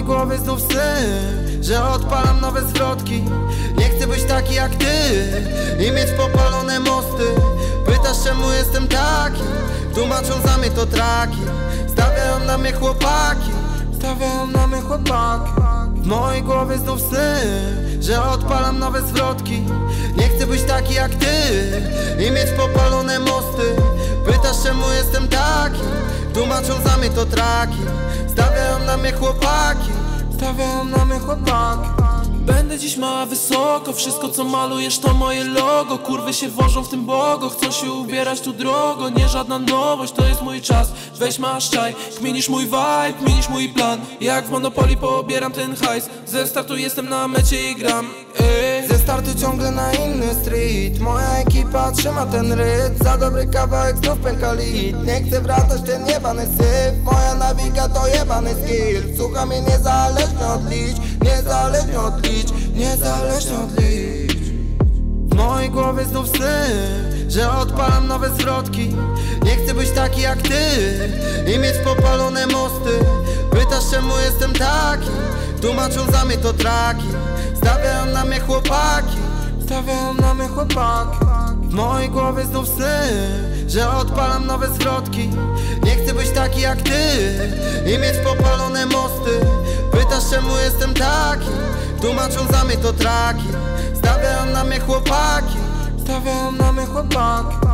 mojej głowie znów sny Że odpalam nowe zwrotki. Nie chcę być taki jak ty I mieć popalone mosty. Pytasz czemu jestem taki? Tłumaczą za mnie to traki. Stawiają na mnie chłopaki. Stawiają na mnie chłopaki. W mojej znów sny Że odpalam nowe zwrotki. Nie chcę być taki jak ty I mieć popalone mosty. Pytasz czemu jestem taki? Tłumaczą za mnie to traki. Stawiają na mnie chłopaki Stawiają na mnie chłopaki. Będę dziś mała wysoko, wszystko co malujesz to moje logo. Kurwy się wożą w tym bogo, chcą się ubierać tu drogo. Nie żadna nowość, to jest mój czas. Weź masz czaj, kminisz mój vibe, kminisz mój plan. Jak w Monopoly poobieram ten hajs. Ze startu jestem na mecie i gram. Ej. Ze startu ciągle na inny street. Moja ekipa trzyma ten rytm Za dobry kawałek znów pęka lead Nie chcę wracać ten jebany syf. Moja nawiga to jebany skill. Słucha mnie niezależnie od liczb Niezależnie od liczb Niezależnie od liczb. W mojej głowie znów sny Że odpalam nowe zwrotki. Nie chcę być taki jak ty I mieć popalone mosty. Pytasz czemu jestem taki? Tłumaczą za mnie to traki. Stawiają na mnie chłopaki. Stawiają na mnie chłopaki W mojej głowie znów sny Że odpalam nowe zwrotki. Nie chcę być taki jak ty I mieć popalone mosty. Pytasz czemu jestem taki? Tłumaczą za mnie to traki. Stawiają na mnie chłopaki. Stawiają na mnie chłopaki